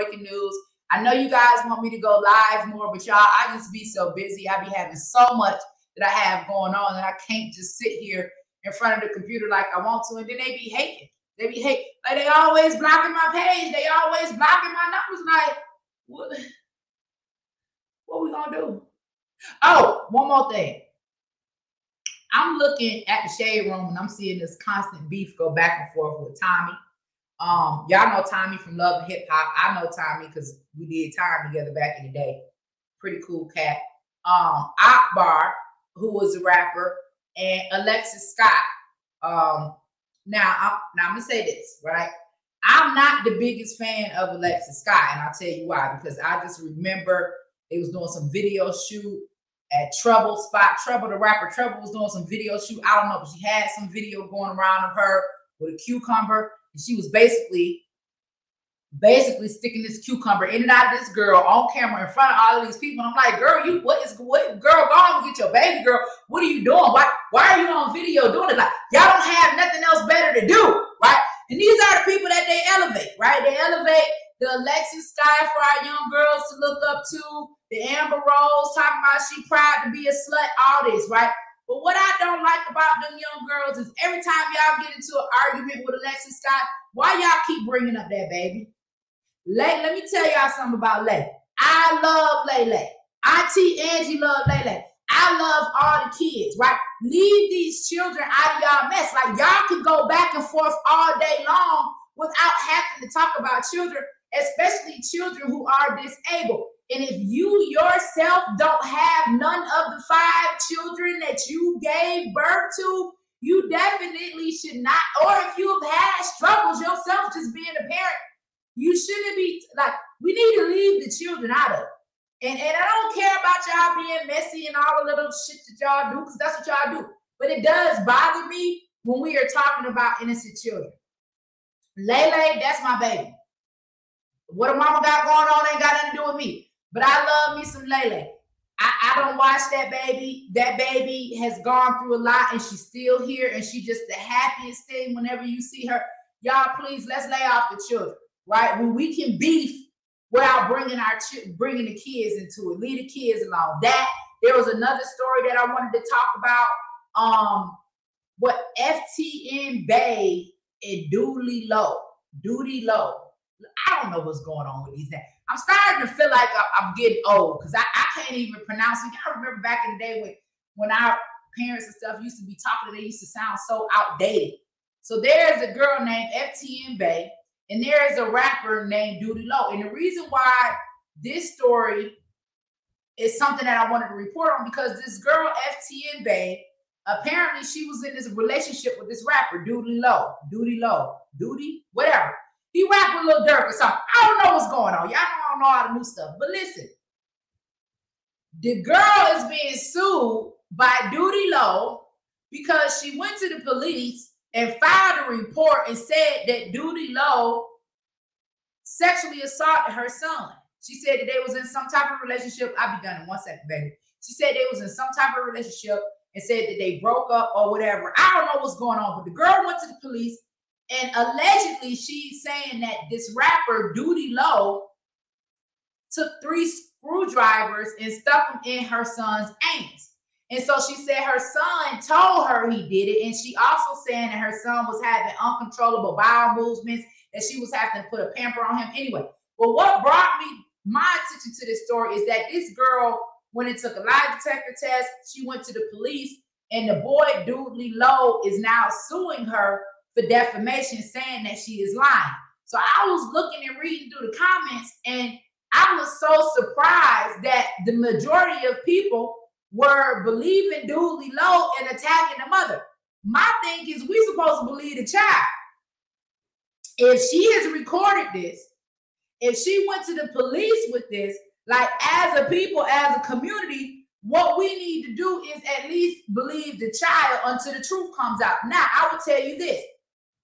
breaking news. I know you guys want me to go live more, but y'all, I just be so busy. I be having so much that I have going on that I can't just sit here in front of the computer like I want to. And then they be hating. They be hate like they always blocking my page. They always blocking my numbers. Like, what? What we gonna do? Oh, one more thing. I'm looking at the shade room and I'm seeing this constant beef go back and forth with Tommy. Um, y'all know Tommy from Love and Hip Hop. I know Tommy because we did time together back in the day. Pretty cool cat. Um, Akbar, who was a rapper, and Alexis Scott. Um, now, I'm, now I'm gonna say this, right? I'm not the biggest fan of Alexis Scott, and I'll tell you why. Because I just remember they was doing some video shoot at Trouble Spot. Trouble, the rapper Trouble, was doing some video shoot. I don't know, but she had some video going around of her with a cucumber, and she was basically basically sticking this cucumber in and out of this girl on camera in front of all of these people. And I'm like, girl, you what is what girl, go on get your baby girl. What are you doing? Why why are you on video doing it? Like y'all don't have nothing else better to do, right? And these are the people that they elevate, right? They elevate the Alexis Sky for our young girls to look up to, the Amber Rose talking about she proud to be a slut, all this, right? But what I don't like about them young girls is every time y'all get into an argument with Alexis Scott, why y'all keep bringing up that baby? Lay, let me tell y'all something about Lay. I love Lay Lay. Auntie Angie love Lay. I love all the kids, right? Leave these children out of y'all mess. Like y'all can go back and forth all day long without having to talk about children, especially children who are disabled. And if you yourself don't have none of the five children that you gave birth to, you definitely should not. Or if you've had struggles yourself just being a parent, you shouldn't be like, we need to leave the children out of it. And, and I don't care about y'all being messy and all the little shit that y'all do, because that's what y'all do. But it does bother me when we are talking about innocent children. Lele, that's my baby. What a mama got going on ain't got nothing to do with me. But I love me some Lele. I, I don't watch that baby. That baby has gone through a lot and she's still here and she's just the happiest thing whenever you see her. Y'all, please, let's lay off the children right? When we can beef without bringing our bringing the kids into it, leave the kids alone. That there was another story that I wanted to talk about. Um, what FTN Bae and Dooley Low, Doodie Lo. I don't know what's going on with these names. I'm starting to feel like I'm getting old because I, I can't even pronounce it. I remember back in the day when when our parents and stuff used to be talking, they used to sound so outdated. So there's a girl named FTN Bae and there is a rapper named Doodie Lo. And the reason why this story is something that I wanted to report on because this girl, FTN Bae, apparently she was in this relationship with this rapper, Doodie Lo, Doodie Lo, Duty, whatever. He rapped with Lil Durk or something. I don't know what's going on. Y'all don't know all the new stuff. But listen, the girl is being sued by Doodie Lo because she went to the police and filed a report and said that Doodie Lo sexually assaulted her son. She said that they was in some type of relationship. I'll be done in one second, baby. She said they was in some type of relationship and said that they broke up or whatever. I don't know what's going on, but the girl went to the police and allegedly she's saying that this rapper Doodie Lo took three screwdrivers and stuck them in her son's anus. And so she said her son told her he did it. And she also saying that her son was having uncontrollable bowel movements, that she was having to put a pamper on him. Anyway, well, what brought me my attention to this story is that this girl, when it took a lie detector test, she went to the police, and the boy, Dudley Lowe, is now suing her for defamation, saying that she is lying. So I was looking and reading through the comments, and I was so surprised that the majority of people were believing Dooley Low and attacking the mother. My thing is, we supposed to believe the child. If she has recorded this, if she went to the police with this, like as a people, as a community, what we need to do is at least believe the child until the truth comes out. Now, I will tell you this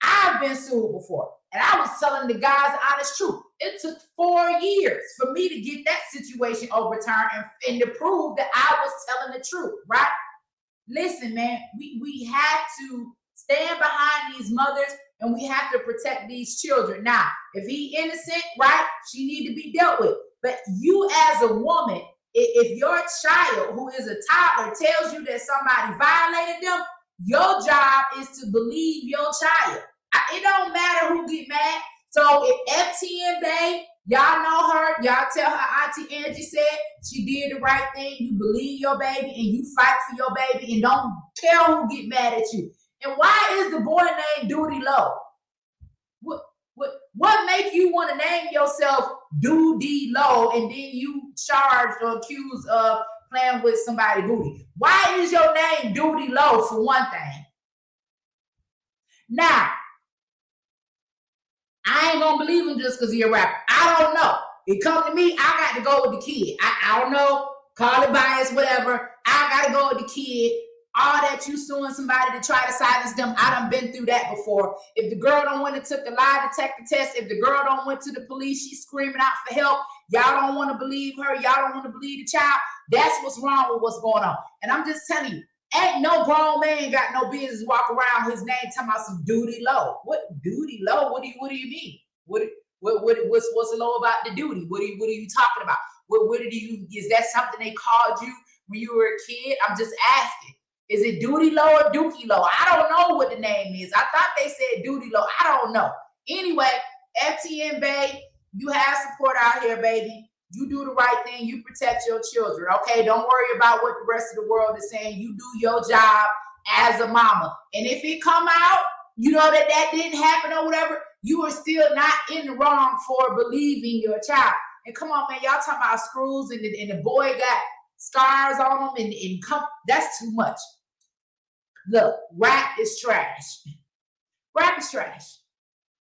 I've been sued before, and I was telling the guys the honest truth. It took four years for me to get that situation overturned and, and to prove that I was telling the truth, right? Listen, man, we, we have to stand behind these mothers and we have to protect these children. Now, if he innocent, right, she need to be dealt with. But you as a woman, if your child who is a toddler tells you that somebody violated them, your job is to believe your child. It don't matter who get mad. So if FTN Bae, y'all know her, y'all tell her Auntie Angie said she did the right thing. You believe your baby and you fight for your baby and don't care who get mad at you. And why is the boy named Doodie Lo? What what what make you want to name yourself Doodie Lo and then you charged or accused of playing with somebody booty? Why is your name Doodie Lo for one thing? Now, I ain't gonna believe him just because he a rapper. I don't know. It come to me, I got to go with the kid. I, I don't know, call it bias, whatever. I gotta go with the kid all that you suing somebody to try to silence them. I done been through that before. If the girl don't want to took the lie detector test, if the girl don't went to the police, she's screaming out for help. Y'all don't want to believe her. Y'all don't want to believe the child. That's what's wrong with what's going on. And I'm just telling you, ain't no grown man got no business walk around his name talking about some duty low. What duty low? What do you what do you mean? What what, what what's what's low about the duty? What are you what are you talking about? What what did you is that something they called you when you were a kid? I'm just asking. Is it Doodie Lo or Dookie Low? I don't know what the name is. I thought they said Doodie Lo. I don't know. Anyway, FTN Bae, you have support out here, baby. You do the right thing. You protect your children. Okay, don't worry about what the rest of the world is saying. You do your job as a mama. And if it come out, you know that that didn't happen or whatever, you are still not in the wrong for believing your child. And come on, man, y'all talking about screws and the, and the boy got scars on them and, and come, that's too much. Look, rap is trash. Rap is trash.